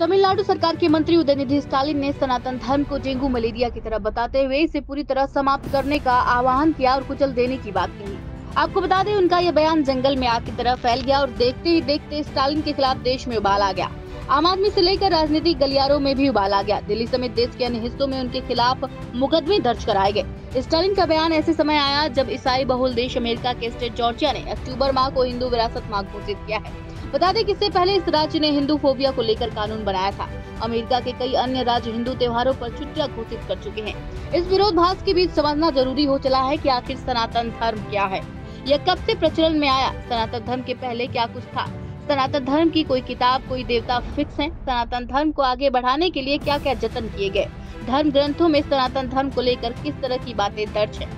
तमिलनाडु सरकार के मंत्री उदयनिधि स्टालिन ने सनातन धर्म को डेंगू मलेरिया की तरह बताते हुए इसे पूरी तरह समाप्त करने का आह्वान किया और कुचल देने की बात कही। आपको बता दें, उनका यह बयान जंगल में आग की तरह फैल गया और देखते ही देखते स्टालिन के खिलाफ देश में उबाल आ गया। आम आदमी से लेकर राजनीतिक गलियारों में भी उबाल गया। दिल्ली समेत देश के अन्य हिस्सों में उनके खिलाफ मुकदमे दर्ज कराए गए। स्टालिन का बयान ऐसे समय आया जब ईसाई बहुल देश अमेरिका के स्टेट जॉर्जिया ने अक्टूबर माह को हिंदू विरासत माह घोषित किया है। बता दें इससे पहले इस राज्य ने हिंदू फोबिया को लेकर कानून बनाया था। अमेरिका के कई अन्य राज्य हिंदू त्योहारों पर छुट्टियाँ घोषित कर चुके हैं। इस विरोधाभास के बीच समझना ज़रूरी हो चला है कि आखिर सनातन धर्म क्या है? यह कब से प्रचलन में आया? सनातन धर्म के पहले क्या कुछ था? सनातन धर्म की कोई किताब, कोई देवता फिक्स है। सनातन धर्म को आगे बढ़ाने के लिए क्या क्या जतन किए गए? धर्म ग्रंथों में सनातन धर्म को लेकर किस तरह की बातें दर्ज है?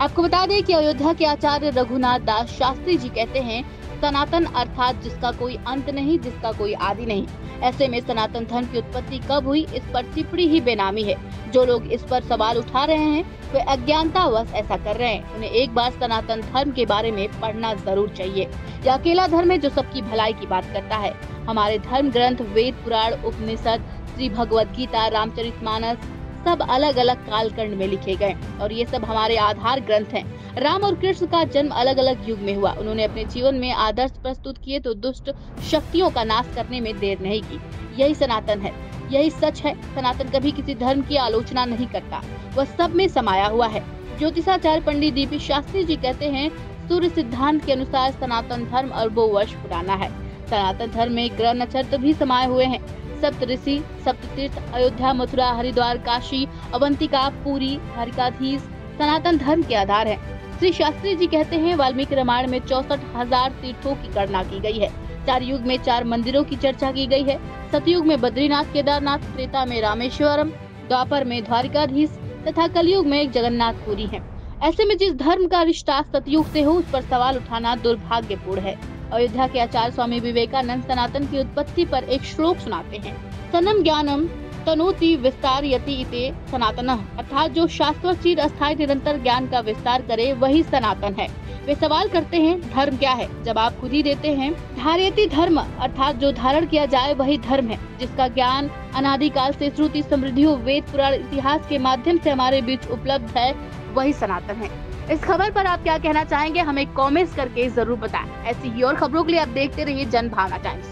आपको बता दें कि अयोध्या के आचार्य रघुनाथ दास शास्त्री जी कहते हैं सनातन अर्थात जिसका कोई अंत नहीं, जिसका कोई आदि नहीं। ऐसे में सनातन धर्म की उत्पत्ति कब हुई, इस पर टिप्पणी ही बेनामी है। जो लोग इस पर सवाल उठा रहे हैं, वे अज्ञानतावश ऐसा कर रहे हैं। उन्हें एक बार सनातन धर्म के बारे में पढ़ना ज़रूर चाहिए। यह अकेला धर्म है जो सबकी भलाई की बात करता है। हमारे धर्म ग्रंथ, वेद, पुराण, उपनिषद, श्री भगवद गीता, रामचरितमानस सब अलग अलग कालखंड में लिखे गए और ये सब हमारे आधार ग्रंथ हैं। राम और कृष्ण का जन्म अलग अलग युग में हुआ। उन्होंने अपने जीवन में आदर्श प्रस्तुत किए तो दुष्ट शक्तियों का नाश करने में देर नहीं की। यही सनातन है। यही सच है। सनातन कभी किसी धर्म की आलोचना नहीं करता। वह सब में समाया हुआ है। ज्योतिषाचार्य पंडित दीपी शास्त्री जी कहते हैं, सूर्य सिद्धांत के अनुसार सनातन धर्म अरबों वर्ष पुराना है। सनातन धर्म में ग्रह नक्षत्र भी समाये हुए हैं। सप्त ऋषि सप्त अयोध्या, मथुरा, हरिद्वार, काशी, अवंतिका, पुरी, हरिकाधीश, सनातन धर्म के आधार है। श्री शास्त्री जी कहते हैं, वाल्मीकि रामायण में चौसठ हज़ार तीर्थों की गणना की गई है। चार युग में चार मंदिरों की चर्चा की गई है। सतयुग में बद्रीनाथ केदारनाथ, त्रेता में रामेश्वरम, द्वापर में द्वारिकाधीश तथा कलयुग में जगन्नाथ पुरी है। ऐसे में जिस धर्म का रिश्ता सतयुग से हो, उस पर सवाल उठाना दुर्भाग्यपूर्ण है। अयोध्या के आचार्य स्वामी विवेकानंद सनातन की उत्पत्ति पर एक श्लोक सुनाते हैं। सनम ज्ञानम तनोति विस्तार यति इते सनातन। अर्थात जो शाश्वत चीर अस्थायी निरंतर ज्ञान का विस्तार करे, वही सनातन है। वे सवाल करते हैं, धर्म क्या है? जब आप खुद ही देते हैं, धार्यति धर्म। अर्थात जो धारण किया जाए, वही धर्म है, जिसका ज्ञान, अनादिकाल से श्रुति समृद्धियों वेद पुराण इतिहास के माध्यम से हमारे बीच उपलब्ध है, वही सनातन है। इस खबर पर आप क्या कहना चाहेंगे, हमें कमेंट्स करके ज़रूर बताएँ। ऐसी ही और खबरों के लिए आप देखते रहिए जन भावना टाइम्स